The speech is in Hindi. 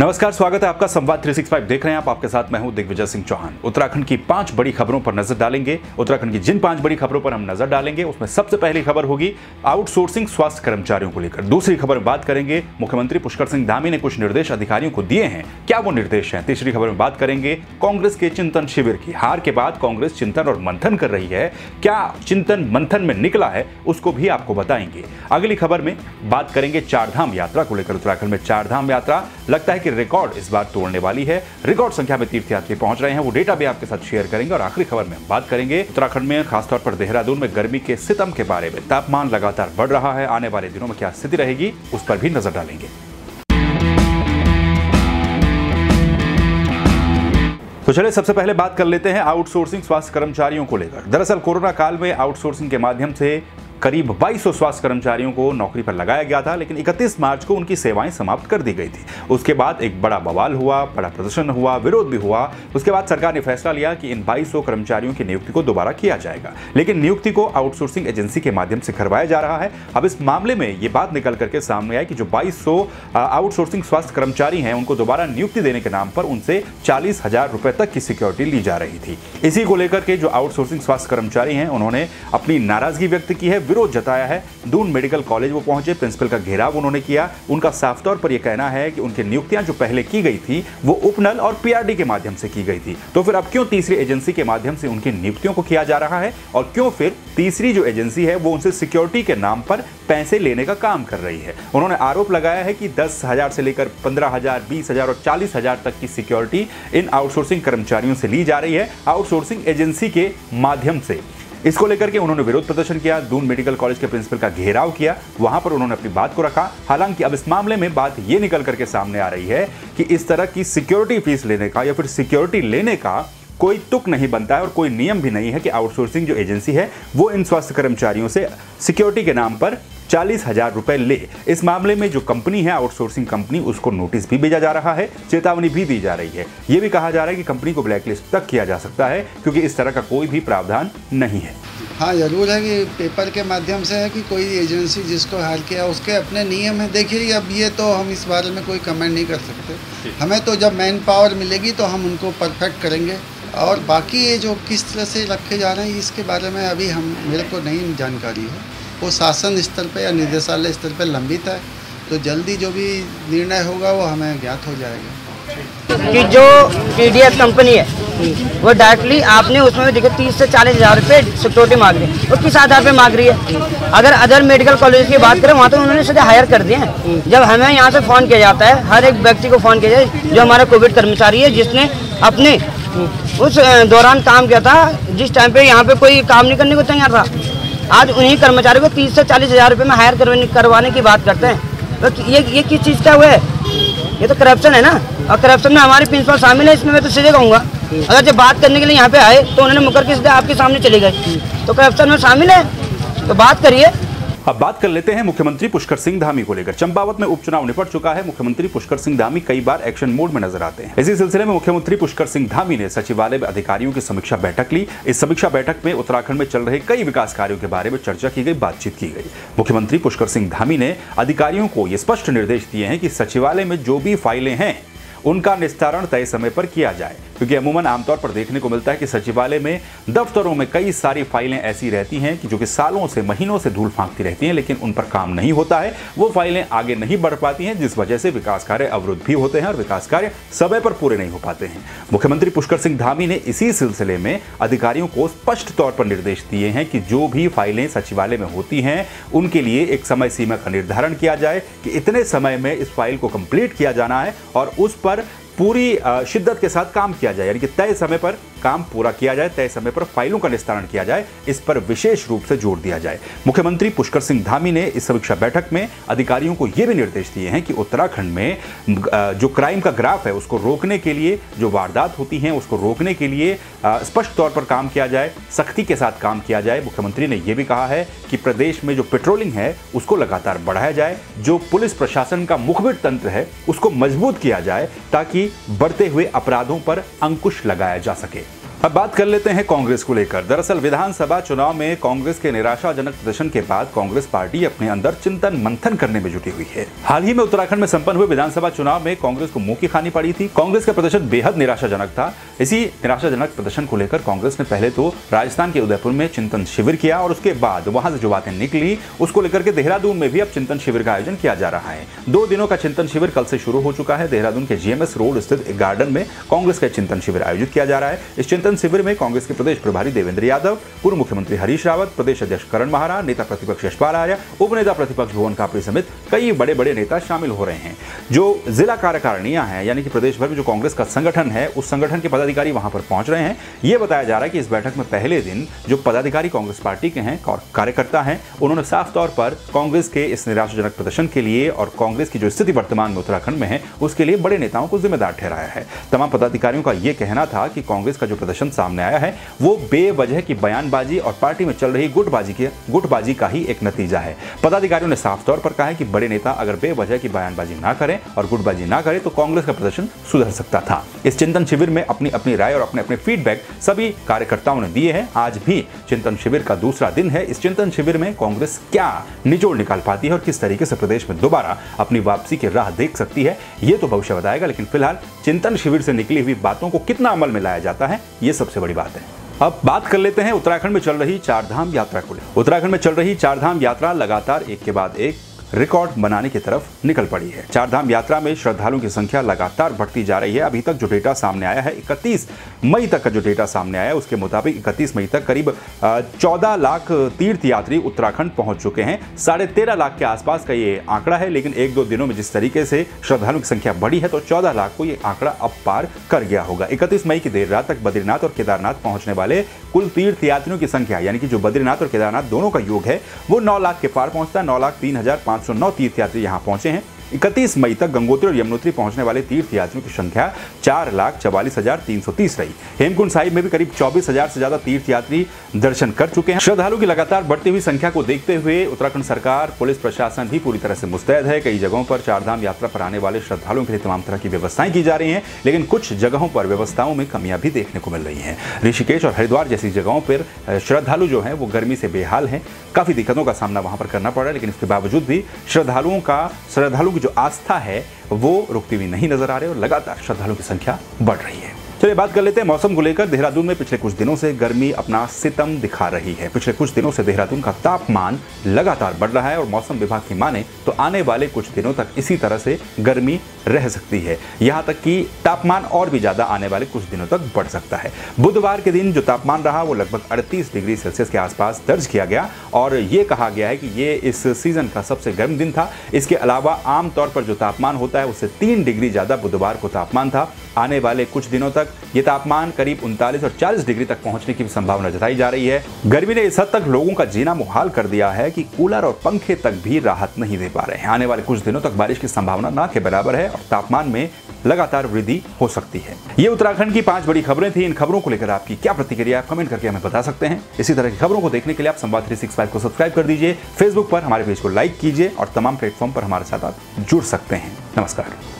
नमस्कार, स्वागत है आपका संवाद 365 देख रहे हैं आप, आपके साथ मैं हूँ दिग्विजय सिंह चौहान। उत्तराखंड की पाँच बड़ी खबरों पर नज़र डालेंगे। उत्तराखंड की जिन पाँच बड़ी खबरों पर हम नज़र डालेंगे, उसमें सबसे पहली खबर होगी आउटसोर्सिंग स्वास्थ्य कर्मचारियों को लेकर। दूसरी खबर में बात करेंगे, मुख्यमंत्री पुष्कर सिंह धामी ने कुछ निर्देश अधिकारियों को दिए हैं। क्या वो निर्देश है? तीसरी खबर में बात करेंगे, कांग्रेस के चिंतन शिविर की। हार के बाद कांग्रेस चिंतन और मंथन कर रही है। क्या चिंतन मंथन में निकला है, उसको भी आपको बताएँगे। अगली खबर में बात करेंगे चारधाम यात्रा को लेकर। उत्तराखंड में चारधाम यात्रा, लगता है कि रिकॉर्ड इस बार तोड़ने वाली है। रिकॉर्ड संख्या में तीर्थयात्री पहुँच रहे हैं। वो डेटा भी आपके साथ शेयर करेंगे और आखिरी खबर में हम बात करेंगे। उत्तराखंड में, खासतौर पर देहरादून में, गर्मी के सितम के बारे में। तापमान लगातार बढ़ रहा है। आने वाले दिनों में क्या स्थिति रहेगी, उस पर भी नज़र डालेंगे। तो चलिए, सबसे पहले बात कर लेते हैं आउटसोर्सिंग स्वास्थ्य कर्मचारियों को लेकर। दरअसल कोरोना काल में आउटसोर्सिंग के माध्यम से करीब 2200 स्वास्थ्य कर्मचारियों को नौकरी पर लगाया गया था, लेकिन 31 मार्च को उनकी सेवाएँ समाप्त कर दी गई थी। उसके बाद एक बड़ा बवाल हुआ, बड़ा प्रदर्शन हुआ, विरोध भी हुआ। उसके बाद सरकार ने फैसला लिया कि इन 2200 कर्मचारियों की नियुक्ति को दोबारा किया जाएगा। लेकिन नियुक्ति को आउटसोर्सिंग एजेंसी के माध्यम से करवाया जा रहा है। अब इस मामले में ये बात निकल करके सामने आई कि जो बाईस आउटसोर्सिंग स्वास्थ्य कर्मचारी हैं, उनको दोबारा नियुक्ति देने के नाम पर उनसे चालीस हज़ार रुपए तक की सिक्योरिटी ली जा रही थी। इसी को लेकर के जो आउटसोर्सिंग स्वास्थ्य कर्मचारी हैं, उन्होंने अपनी नाराज़गी व्यक्त की है। विरोध जताया है। दून मेडिकल कॉलेज वो पहुँचे, प्रिंसिपल का घेराव उन्होंने किया। उनका साफ़ तौर पर यह कहना है कि उनकी नियुक्तियाँ जो पहले की गई थी, वो उपनल और पीआरडी के माध्यम से की गई थी। तो फिर अब क्यों तीसरी एजेंसी के माध्यम से उनकी नियुक्तियों को किया जा रहा है और क्यों फिर तीसरी जो एजेंसी है, वो उनसे सिक्योरिटी के नाम पर पैसे लेने का काम कर रही है? उन्होंने आरोप लगाया है कि दस हज़ार से लेकर पंद्रह हज़ार, बीस हज़ार और चालीस हज़ार तक की सिक्योरिटी इन आउटसोर्सिंग कर्मचारियों से ली जा रही है, आउटसोर्सिंग एजेंसी के माध्यम से। इसको लेकर के उन्होंने विरोध प्रदर्शन किया। दून मेडिकल कॉलेज के प्रिंसिपल का घेराव किया। वहाँ पर उन्होंने अपनी बात को रखा। हालाँकि अब इस मामले में बात यह निकल करके सामने आ रही है कि इस तरह की सिक्योरिटी फ़ीस लेने का या फिर सिक्योरिटी लेने का कोई तुक नहीं बनता है और कोई नियम भी नहीं है कि आउटसोर्सिंग जो एजेंसी है, वो इन स्वास्थ्य कर्मचारियों से सिक्योरिटी के नाम पर चालीस हज़ार रुपए ले। इस मामले में जो कंपनी है आउटसोर्सिंग कंपनी उसको नोटिस भी भेजा जा रहा है चेतावनी भी दी जा रही है। ये भी कहा जा रहा है कि कंपनी को ब्लैकलिस्ट तक किया जा सकता है क्योंकि इस तरह का कोई भी प्रावधान नहीं है। हाँ ज़रूर है कि पेपर के माध्यम से है कि कोई एजेंसी जिसको हायर किया उसके अपने नियम है। देखिए अब ये तो हम इस बारे में कोई कमेंट नहीं कर सकते। हमें तो जब मैन पावर मिलेगी तो हम उनको परफेक्ट करेंगे। और बाकी ये जो किस तरह से रखे जा रहे हैं इसके बारे में अभी हम मेरे को नहीं जानकारी है। वो शासन स्तर पर या निदेशालय स्तर पर लंबित है तो जल्दी जो भी निर्णय होगा वो हमें ज्ञात हो जाएगा। कि जो टी कंपनी है, वो डायरेक्टली आपने उसमें देखा तीस से चालीस हज़ार रुपये सिक्योरिटी मांग रही है उसकी सात हज़ार रुपये मांग रही है? अगर अदर मेडिकल कॉलेज की बात करें, वहाँ तो उन्होंने सीधे हायर कर दिए हैं। जब हमें यहाँ से फ़ोन किया जाता है, हर एक व्यक्ति को फ़ोन किया जाए जो हमारा कोविड कर्मचारी है, जिसने अपने उस दौरान काम किया था, जिस टाइम पे यहाँ पे कोई काम नहीं करने को तैयार था आज उन्हीं कर्मचारियों को तीस से चालीस हज़ार रुपये में हायर करवाने की बात करते हैं। तो ये ये किस चीज़ का हुआ है? ये तो करप्शन है ना? और करप्शन में हमारे प्रिंसिपल शामिल है, इसमें मैं तो सीधे कहूँगा। अगर जब बात करने के लिए यहाँ पे आए तो उन्होंने मुकर के सीधे आपके सामने चले गए। तो करप्शन में शामिल है? तो बात करिए। अब बात कर लेते हैं मुख्यमंत्री पुष्कर सिंह धामी को लेकर। चंपावत में उपचुनाव निपट चुका है। मुख्यमंत्री पुष्कर सिंह धामी कई बार एक्शन मोड में नज़र आते हैं। इसी सिलसिले में मुख्यमंत्री पुष्कर सिंह धामी ने सचिवालय में अधिकारियों की समीक्षा बैठक ली। इस समीक्षा बैठक में उत्तराखंड में चल रहे कई विकास कार्यो के बारे में चर्चा की गई, बातचीत की गई। मुख्यमंत्री पुष्कर सिंह धामी ने अधिकारियों को ये स्पष्ट निर्देश दिए हैं कि सचिवालय में जो भी फाइलें हैं, उनका निस्तारण तय समय पर किया जाए। क्योंकि अमूमन आमतौर पर देखने को मिलता है कि सचिवालय में दफ्तरों में कई सारी फाइलें ऐसी रहती हैं कि जो कि सालों से, महीनों से धूल फांकती रहती हैं, लेकिन उन पर काम नहीं होता है। वो फाइलें आगे नहीं बढ़ पाती हैं, जिस वजह से विकास कार्य अवरुद्ध भी होते हैं और विकास कार्य समय पर पूरे नहीं हो पाते हैं। मुख्यमंत्री पुष्कर सिंह धामी ने इसी सिलसिले में अधिकारियों को स्पष्ट तौर पर निर्देश दिए हैं कि जो भी फाइलें सचिवालय में होती हैं, उनके लिए एक समय सीमा का निर्धारण किया जाए कि इतने समय में इस फ़ाइल को कंप्लीट किया जाना है और उस पर पूरी शिद्दत के साथ काम किया जाए, यानी कि तय समय पर काम पूरा किया जाए, तय समय पर फाइलों का निस्तारण किया जाए, इस पर विशेष रूप से ज़ोर दिया जाए। मुख्यमंत्री पुष्कर सिंह धामी ने इस समीक्षा बैठक में अधिकारियों को यह भी निर्देश दिए हैं कि उत्तराखंड में जो क्राइम का ग्राफ है, उसको रोकने के लिए जो वारदात होती हैं, उसको रोकने के लिए स्पष्ट तौर पर काम किया जाए, सख्ती के साथ काम किया जाए। मुख्यमंत्री ने यह भी कहा है कि प्रदेश में जो पेट्रोलिंग है, उसको लगातार बढ़ाया जाए, जो पुलिस प्रशासन का मुखबिर तंत्र है, उसको मज़बूत किया जाए, ताकि बढ़ते हुए अपराधों पर अंकुश लगाया जा सके। अब बात कर लेते हैं कांग्रेस को लेकर। दरअसल विधानसभा चुनाव में कांग्रेस के निराशाजनक प्रदर्शन के बाद कांग्रेस पार्टी अपने अंदर चिंतन मंथन करने में जुटी हुई है। हाल ही में उत्तराखंड में संपन्न हुए विधानसभा चुनाव में कांग्रेस को मुँह की खानी पड़ी थी। कांग्रेस का प्रदर्शन बेहद निराशाजनक था। इसी निराशाजनक प्रदर्शन को लेकर कांग्रेस ने पहले तो राजस्थान के उदयपुर में चिंतन शिविर किया और उसके बाद वहाँ से जो बातें निकली, उसको लेकर के देहरादून में भी अब चिंतन शिविर का आयोजन किया जा रहा है। दो दिनों का चिंतन शिविर कल से शुरू हो चुका है। देहरादून के जीएमएस रोड स्थित एक गार्डन में कांग्रेस का चिंतन शिविर आयोजित किया जा रहा है। इस चिंतन शिविर में कांग्रेस के प्रदेश प्रभारी देवेंद्र यादव, पूर्व मुख्यमंत्री हरीश रावत, प्रदेश अध्यक्ष करण महारा, नेता प्रतिपक्ष यशपाल आर्य, उपनेता प्रतिपक्ष भुवन कापड़ी समेत कई बड़े बड़े नेता शामिल हो रहे हैं। जो जिला कार्यकारिणियाँ हैं, यानी कि प्रदेश भर में जो कांग्रेस का संगठन है, उस संगठन के पदाधिकारी वहाँ पर पहुँच रहे हैं। ये बताया जा रहा है कि इस बैठक में पहले दिन जो पदाधिकारी कांग्रेस पार्टी के हैं और कार्यकर्ता हैं, उन्होंने साफ़ तौर पर कांग्रेस के इस निराशाजनक प्रदर्शन के लिए और कांग्रेस की जो स्थिति वर्तमान में उत्तराखंड में है, उसके लिए बड़े नेताओं को जिम्मेदार ठहराया है। तमाम पदाधिकारियों का यह कहना था कि कांग्रेस का जो प्रदर्शन सामने आया है, वो बेवजह की बयानबाजी और पार्टी में चल रही गुटबाजी की, गुटबाजी का ही एक नतीजा है। पदाधिकारियों ने साफ़ तौर पर कहा है कि बड़े नेता अगर बेवजह की बयानबाजी ना करें और गुटबाजी ना करें तो कांग्रेस का प्रदर्शन सुधर सकता था। इस चिंतन शिविर में अपनी अपनी राय और अपने अपने फीडबैक सभी कार्यकर्ताओं ने दिए हैं। आज भी चिंतन शिविर का दूसरा दिन है। इस चिंतन शिविर में कांग्रेस क्या निचोड़ निकाल पाती है और किस तरीके से प्रदेश में दोबारा अपनी वापसी की राह देख सकती है, ये तो भविष्य बताएगा। लेकिन फ़िलहाल चिंतन शिविर से निकली हुई बातों को कितना अमल में लाया जाता है, ये सबसे बड़ी बात है। अब बात कर लेते हैं, उत्तराखंड में चल रही चारधाम यात्रा को उत्तराखंड में चल रही चारधाम यात्रा लगातार एक के बाद एक रिकॉर्ड बनाने की तरफ़ निकल पड़ी है। चारधाम यात्रा में श्रद्धालुओं की संख्या लगातार बढ़ती जा रही है। अभी तक जो डेटा सामने आया है 31 मई तक का जो डेटा सामने आया है, उसके मुताबिक 31 मई तक करीब 14 लाख तीर्थ यात्री उत्तराखंड पहुँच चुके हैं। साढ़े तेरह लाख के आसपास का ये आंकड़ा है, लेकिन एक दो दिनों में जिस तरीके से श्रद्धालुओं की संख्या बढ़ी है तो चौदह लाख को ये आंकड़ा अब पार कर गया होगा। इकतीस मई की देर रात तक बद्रीनाथ और केदारनाथ पहुँचने वाले कुल तीर्थ यात्रियों की संख्या, यानी कि जो बद्रीनाथ और केदारनाथ दोनों का योग है, वो नौ लाख के पार पहुँचता है। नौ लाख तीन हज़ार पाँच सौ नौ तीर्थयात्री यहाँ पहुँचे हैं। इकतीस मई तक गंगोत्री और यमुनोत्री पहुँचने वाले तीर्थयात्रियों की संख्या चार लाख चवालीस हज़ार तीन सौ तीस रही। हेमकुंड साहिब में भी करीब चौबीस हज़ार से ज़्यादा तीर्थयात्री दर्शन कर चुके हैं। श्रद्धालु की लगातार बढ़ती हुई संख्या को देखते हुए उत्तराखंड सरकार, पुलिस प्रशासन भी पूरी तरह से मुस्तैद है। कई जगहों पर चारधाम यात्रा पर आने वाले श्रद्धालुओं के लिए तमाम तरह की व्यवस्थाएँ की जा रही हैं, लेकिन कुछ जगहों पर व्यवस्थाओं में कमियाँ भी देखने को मिल रही हैं। ऋषिकेश और हरिद्वार जैसी जगहों पर श्रद्धालु जो है वो गर्मी से बेहाल हैं। काफ़ी दिक्कतों का सामना वहाँ पर करना पड़ रहा है, लेकिन इसके बावजूद भी श्रद्धालुओं का, श्रद्धालुओं की जो आस्था है, वो रुकती हुई नहीं नज़र आ रही और लगातार श्रद्धालुओं की संख्या बढ़ रही है। चलिए बात कर लेते हैं मौसम को लेकर। देहरादून में पिछले कुछ दिनों से गर्मी अपना सितम दिखा रही है। पिछले कुछ दिनों से देहरादून का तापमान लगातार बढ़ रहा है और मौसम विभाग की माने तो आने वाले कुछ दिनों तक इसी तरह से गर्मी रह सकती है। यहाँ तक कि तापमान और भी ज़्यादा आने वाले कुछ दिनों तक बढ़ सकता है। बुधवार के दिन जो तापमान रहा वो लगभग अड़तीस डिग्री सेल्सियस के आसपास दर्ज किया गया और ये कहा गया है कि ये इस सीज़न का सबसे गर्म दिन था। इसके अलावा आमतौर पर जो तापमान होता है उससे तीन डिग्री ज़्यादा बुधवार को तापमान था। आने वाले कुछ दिनों तक ये तापमान करीब उनतालीस और 40 डिग्री तक पहुँचने की संभावना जताई जा रही है। गर्मी ने इस हद तक लोगों का जीना मुहाल कर दिया है कि कूलर और पंखे तक भी राहत नहीं दे पा रहे हैं। आने वाले कुछ दिनों तक बारिश की संभावना ना के बराबर है और तापमान में लगातार वृद्धि हो सकती है। ये उत्तराखंड की पाँच बड़ी खबरें थी। इन खबरों को लेकर आपकी क्या प्रतिक्रिया आप कमेंट करके हमें बता सकते हैं। इसी तरह की खबरों को देखने के लिए आप संवाद थ्री सिक्स को सब्सक्राइब कर दीजिए। फेसबुक पर हमारे पेज को लाइक कीजिए और तमाम प्लेटफॉर्म पर हमारे साथ आप जुड़ सकते हैं। नमस्कार।